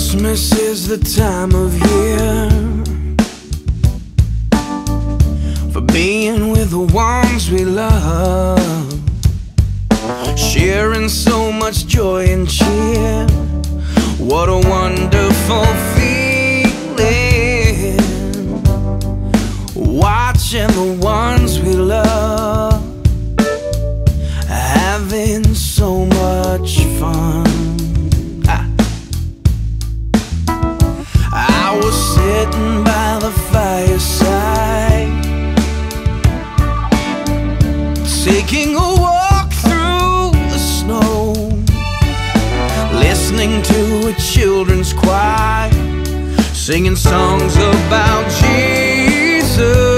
Christmas is the time of year. For being with the ones we love, sharing so much joy and cheer. What a wonderful feeling. Watching the ones we love listening to a children's choir, singing songs about Jesus,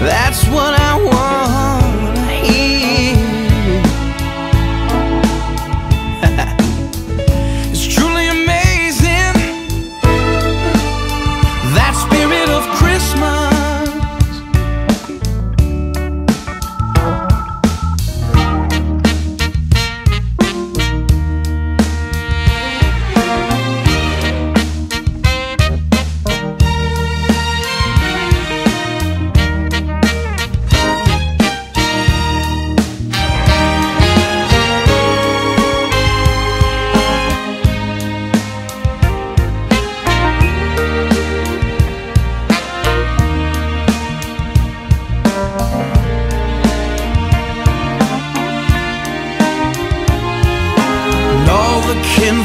That's what I want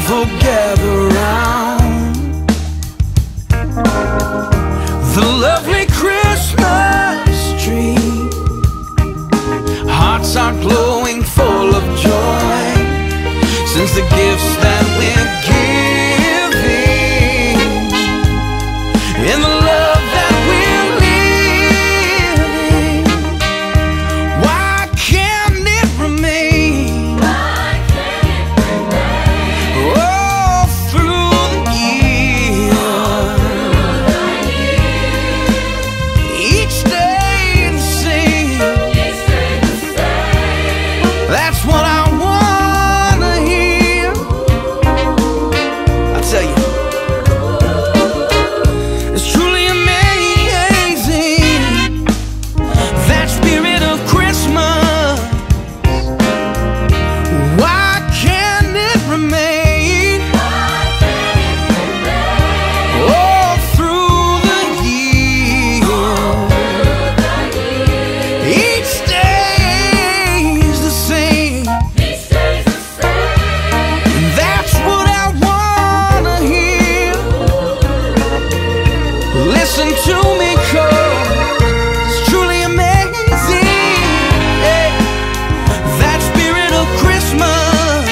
kinfolk gather round. The lovely Christmas tree, hearts are glowing full of joy, since the gifts that we're That's what Listen to me, 'cause it's truly amazing. Hey, that spirit of Christmas.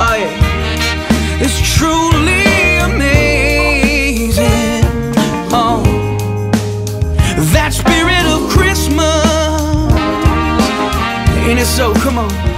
Oh yeah, it's truly amazing. Oh, that spirit of Christmas. Ain't it so? Come on.